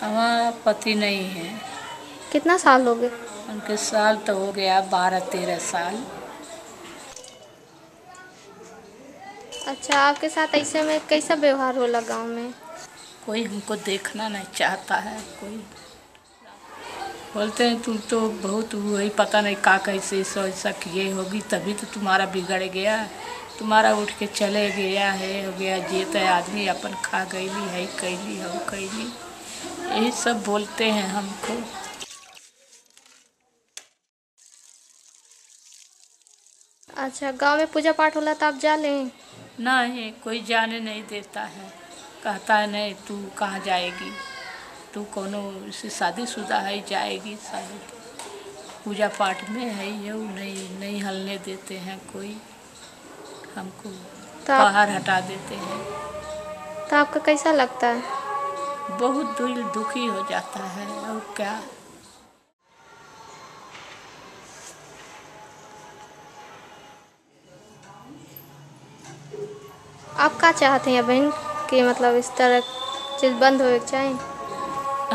हमारा पति नहीं है। कितना साल हो गए? उनके साल तो हो गया बारह तेरह साल। अच्छा आपके साथ ऐसे में कैसा व्यवहार होला गाँव में? कोई हमको देखना नहीं चाहता है कोई। बोलते हैं तुम तो बहुत वही पता नहीं का कैसे ऐसा ऐसा किए होगी तभी तो तुम्हारा बिगड़ गया। तुम्हारा उठ के चले गया है हो गया जीत है आदमी अपन खा गईली है कैली हो कैली। यही सब बोलते हैं हमको। अच्छा गाँव में पूजा पाठ होला तो आप जा लें? नहीं कोई जाने नहीं देता है। कहता है नहीं तू कहाँ जाएगी? तू कोनो से शादीशुदा है जाएगी शादी पूजा पाठ में है ये नहीं नहीं हलने देते हैं कोई। हमको तो बाहर हटा देते हैं। तो आपका कैसा लगता है? बहुत दिल दुखी हो जाता है और क्या? आप क्या चाहते हैं बहन कि मतलब इस तरह चीज़ बंद हो चाहिए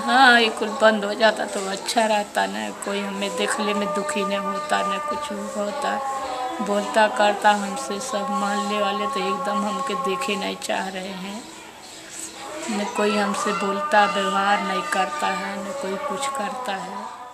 हाँ ये कुछ बंद हो जाता तो अच्छा रहता ना। कोई हमें देखने में दुखी नहीं होता न कुछ होता। बोलता करता हमसे सब मोहल्ले वाले तो एकदम हमके देखे नहीं चाह रहे हैं। न कोई हमसे बोलता व्यवहार नहीं करता है न कोई कुछ करता है।